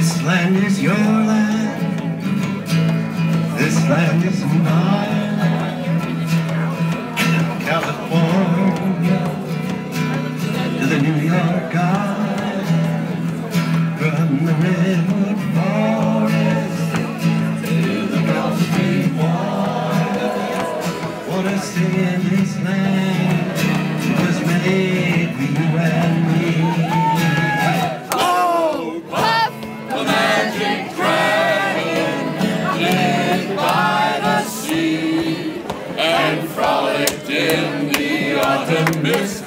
This land is your land. This land is my land. California to the New York Island, from the redwood forest to the Gulf Stream waters. Wanna stay in this land? in the autumn mist.